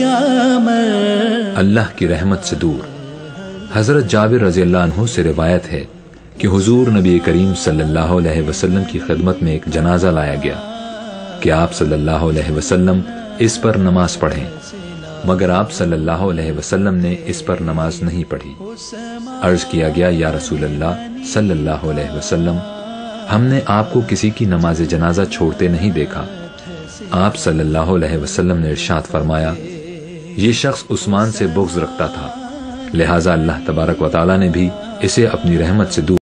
کیا میں اللہ کی رحمت سے دور۔ حضرت جابر رضی اللہ عنہ سے روایت ہے کہ حضور نبی کریم صلی اللہ علیہ وسلم کی خدمت میں ایک جنازہ لایا گیا کہ آپ صلی اللہ علیہ وسلم اس پر نماز پڑھیں، مگر آپ صلی اللہ علیہ وسلم نے اس پر نماز نہیں پڑھی۔ عرض کیا گیا، یا رسول اللہ صلی اللہ علیہ وسلم، ہم نے آپ کو کسی کی نماز جنازہ چھوڑتے نہیں دیکھا۔ آپ صلی اللہ علیہ وسلم نے ارشاد فرمایا یہ شخص عثمان سے بغض رکھتا تھا، لہٰذا اللہ تبارک و تعالیٰ نے بھی اسے اپنی رحمت سے دور